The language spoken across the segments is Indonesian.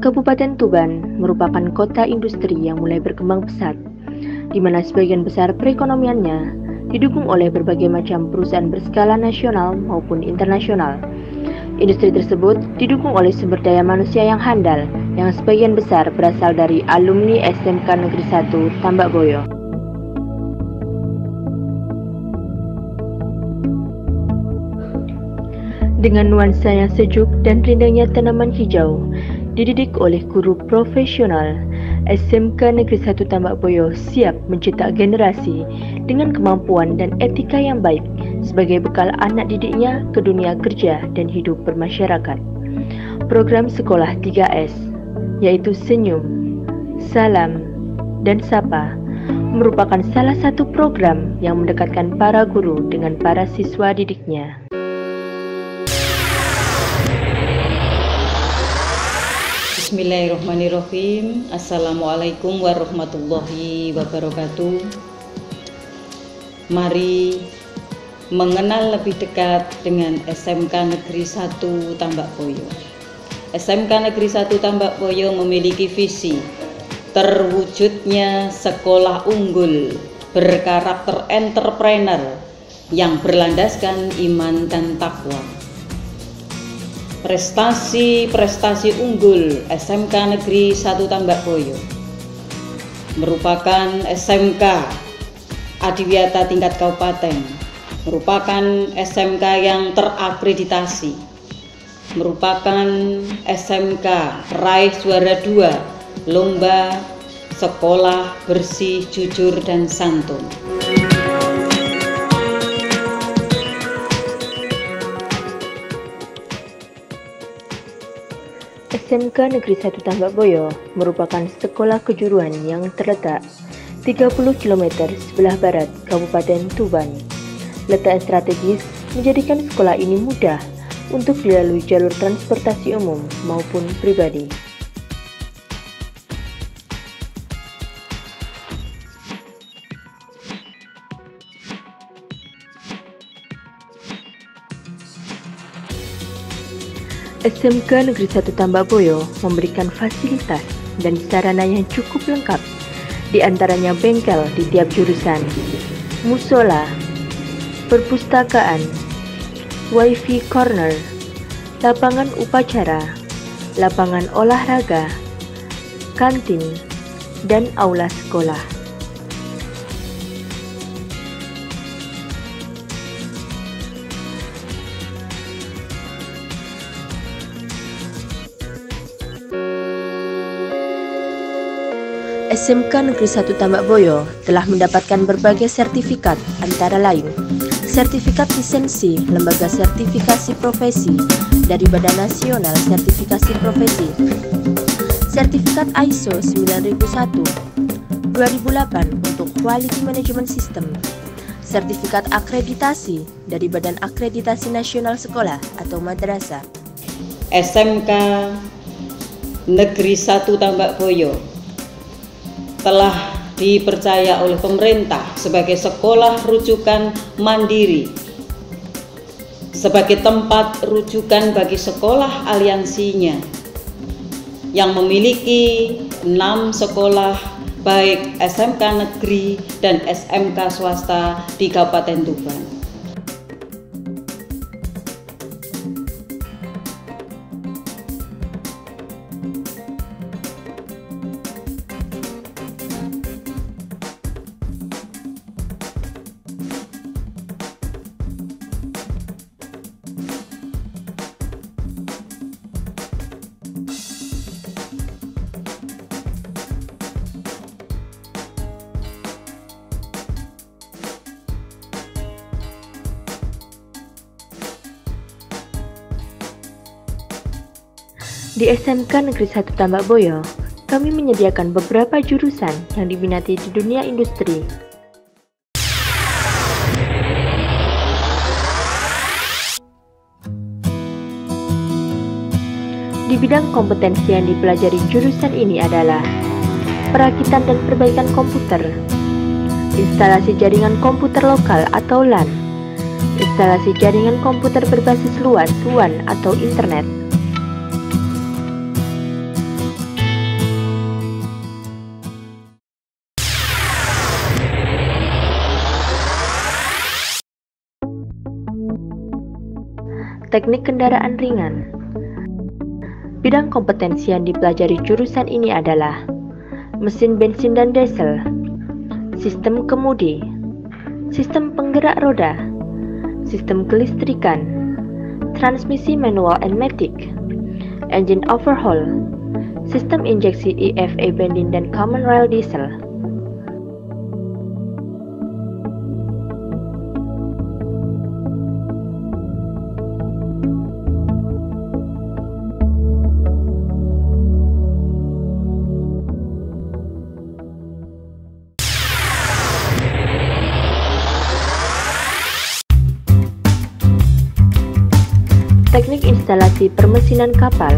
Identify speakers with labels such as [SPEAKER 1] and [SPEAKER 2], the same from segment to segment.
[SPEAKER 1] Kabupaten Tuban merupakan kota industri yang mulai berkembang pesat, di mana sebagian besar perekonomiannya didukung oleh berbagai macam perusahaan berskala nasional maupun internasional. Industri tersebut didukung oleh sumber daya manusia yang handal, yang sebagian besar berasal dari alumni SMK Negeri 1 Tambak Boyo. Dengan nuansa yang sejuk dan rindangnya tanaman hijau, dididik oleh guru profesional, SMK Negeri 1 Tambak Boyo siap mencetak generasi dengan kemampuan dan etika yang baik sebagai bekal anak didiknya ke dunia kerja dan hidup bermasyarakat. Program sekolah 3S, yaitu Senyum, Salam, dan Sapa, merupakan salah satu program yang mendekatkan para guru dengan para siswa didiknya.
[SPEAKER 2] Bismillahirrahmanirrahim. Assalamualaikum warahmatullahi wabarakatuh. Mari mengenal lebih dekat dengan SMK Negeri 1 Tambak Boyo. SMK Negeri 1 Tambak Boyo memiliki visi terwujudnya sekolah unggul berkarakter entrepreneur yang berlandaskan iman dan takwa prestasi-prestasi unggul. SMK Negeri 1 Tambak Boyo merupakan SMK Adiwiyata tingkat kabupaten. Merupakan SMK yang terakreditasi. Merupakan SMK peraih juara dua lomba sekolah bersih jujur dan santun.
[SPEAKER 1] SMK Negeri 1 Tambak Boyo merupakan sekolah kejuruan yang terletak 30 km sebelah barat Kabupaten Tuban. Letak strategis menjadikan sekolah ini mudah untuk dilalui jalur transportasi umum maupun pribadi. SMK Negeri 1 Tambak Boyo memberikan fasilitas dan sarana yang cukup lengkap, di antaranya bengkel di tiap jurusan, musola, perpustakaan, wifi corner, lapangan upacara, lapangan olahraga, kantin, dan aula sekolah. SMK Negeri 1 Tambak Boyo telah mendapatkan berbagai sertifikat antara lain Sertifikat Lisensi Lembaga Sertifikasi Profesi dari Badan Nasional Sertifikasi Profesi. Sertifikat ISO 9001 2008 untuk Quality Management System. Sertifikat Akreditasi dari Badan Akreditasi Nasional Sekolah atau Madrasah.
[SPEAKER 2] SMK Negeri 1 Tambak Boyo telah dipercaya oleh pemerintah sebagai sekolah rujukan mandiri sebagai tempat rujukan bagi sekolah aliansinya yang memiliki enam sekolah baik SMK negeri dan SMK swasta di Kabupaten Tuban.
[SPEAKER 1] Di SMK Negeri 1 Tambak Boyo, kami menyediakan beberapa jurusan yang diminati di dunia industri. Di bidang kompetensi yang dipelajari jurusan ini adalah perakitan dan perbaikan komputer, instalasi jaringan komputer lokal atau LAN, instalasi jaringan komputer berbasis luas WAN atau internet, teknik kendaraan ringan. Bidang kompetensi yang dipelajari jurusan ini adalah mesin bensin dan diesel, sistem kemudi, sistem penggerak roda, sistem kelistrikan, transmisi manual and matic, engine overhaul, sistem injeksi EFA benzin dan common rail diesel. Instalasi permesinan kapal.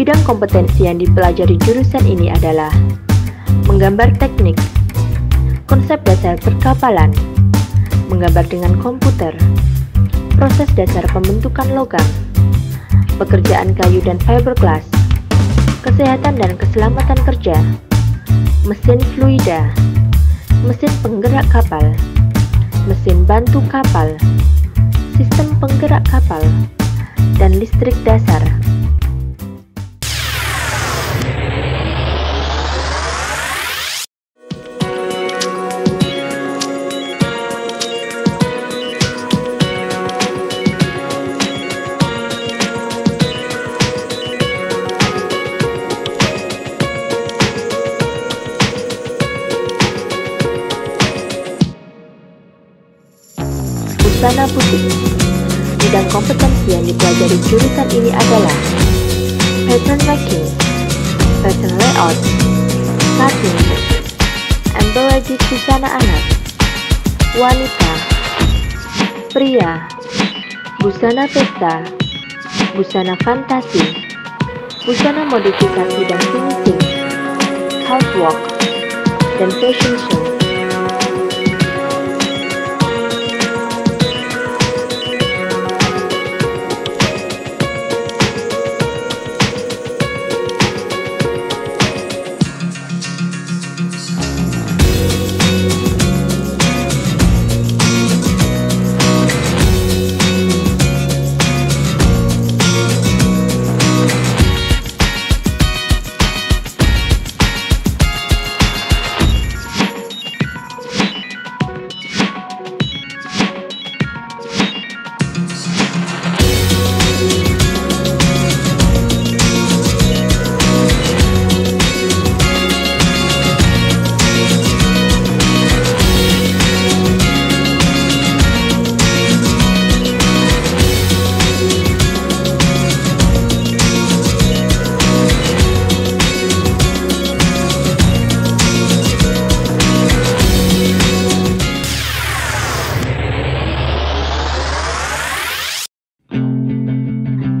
[SPEAKER 1] Bidang kompetensi yang dipelajari jurusan ini adalah Menggambar teknik Konsep dasar perkapalan Menggambar dengan komputer Proses dasar pembentukan logam Pekerjaan kayu dan fiberglass Kesehatan dan keselamatan kerja Mesin fluida Mesin penggerak kapal Mesin bantu kapal sistem penggerak kapal, dan listrik dasar. Bidang kompetensi yang dipelajari jurusan ini adalah Pattern making, Pattern layout, Cutting, Embroidery busana anak Wanita Pria Busana pesta Busana fantasi Busana modifikasi dan finishing Catwalk dan fashion show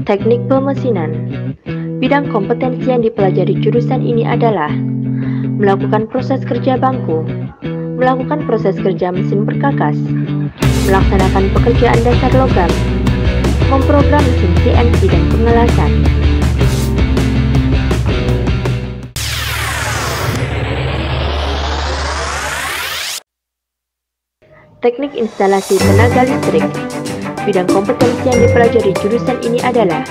[SPEAKER 1] Teknik pemesinan. Bidang kompetensi yang dipelajari jurusan ini adalah Melakukan proses kerja bangku Melakukan proses kerja mesin perkakas Melaksanakan pekerjaan dasar logam Memprogram mesin CNC dan pengelasan. Teknik instalasi tenaga listrik Bidang kompetensi yang dipelajari jurusan ini adalah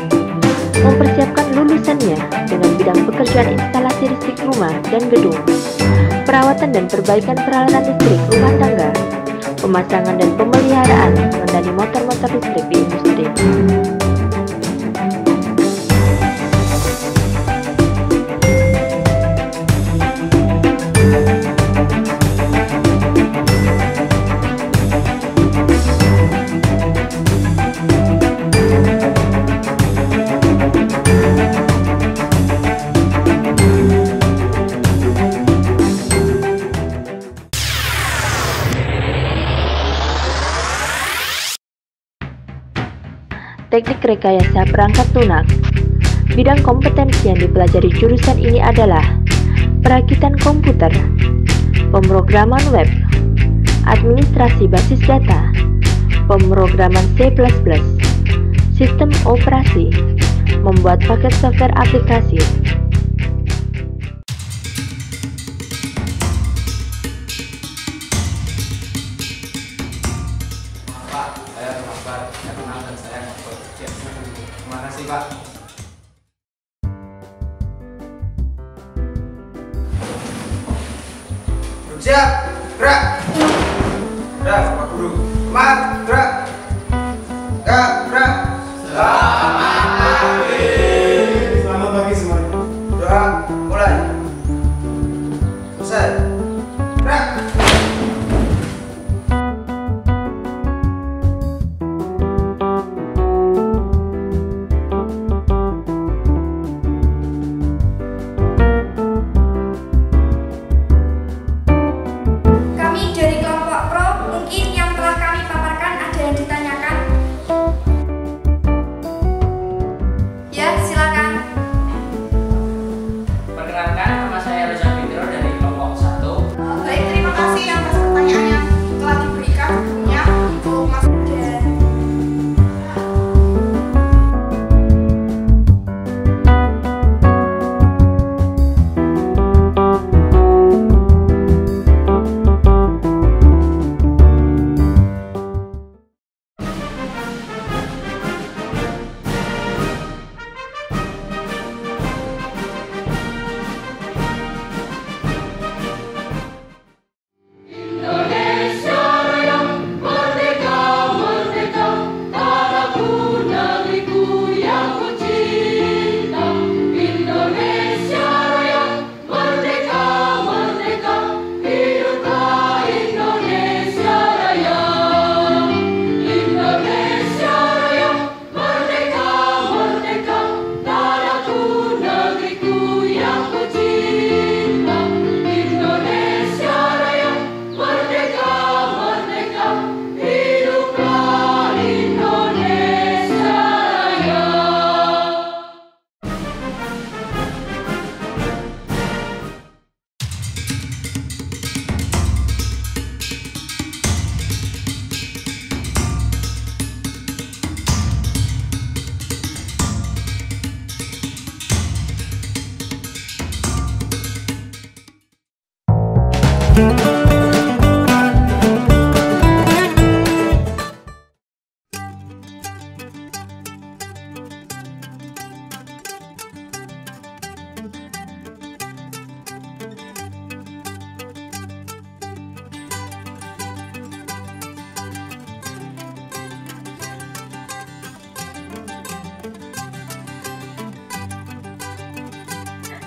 [SPEAKER 1] mempersiapkan lulusannya dengan bidang pekerjaan instalasi listrik rumah dan gedung, perawatan dan perbaikan peralatan listrik rumah tangga, pemasangan dan pemeliharaan mengenai motor-motor listrik di industri. Rekayasa perangkat lunak Bidang kompetensi yang dipelajari jurusan ini adalah Perakitan komputer Pemrograman web Administrasi basis data Pemrograman C++ Sistem operasi Membuat paket software aplikasi
[SPEAKER 3] kasih Pak.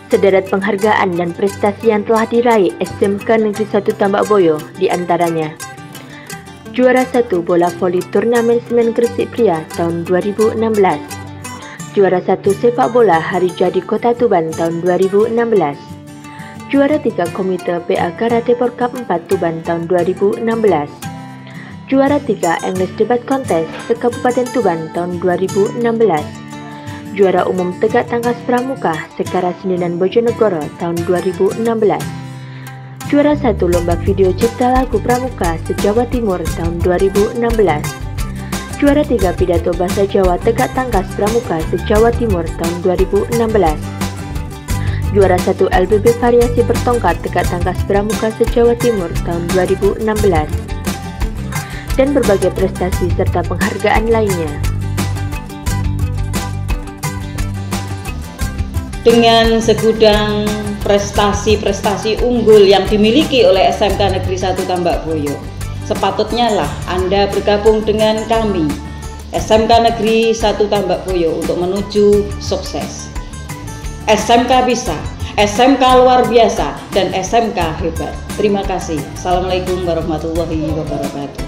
[SPEAKER 1] Sederet penghargaan dan prestasi yang telah diraih SMK Negeri 1 Tambak Boyo di antaranya. Juara 1 Bola Voli Turnamen Semen Gresik Pria tahun 2016 Juara 1 Sepak Bola Hari Jadi Kota Tuban tahun 2016 Juara 3 Komite PA Karate Porkap 4 Tuban tahun 2016 Juara 3 English Debat Contest se-Kabupaten Tuban tahun 2016 Juara Umum Tegak Tangkas Pramuka Sekara Seninan Bojonegoro tahun 2016 Juara 1 Lomba Video Cipta Lagu Pramuka se-Jawa Timur tahun 2016 Juara 3 Pidato Bahasa Jawa Tegak Tangkas Pramuka se-Jawa Timur tahun 2016 Juara 1 LBB Variasi Bertongkat Tegak Tangkas Pramuka se-Jawa Timur tahun 2016 dan berbagai prestasi serta penghargaan lainnya.
[SPEAKER 2] Dengan segudang prestasi-prestasi unggul yang dimiliki oleh SMK Negeri 1 Tambak Boyo. Sepatutnya lah Anda bergabung dengan kami SMK Negeri 1 Tambak Boyo untuk menuju sukses. SMK bisa, SMK luar biasa, dan SMK hebat. Terima kasih. Assalamualaikum warahmatullahi wabarakatuh.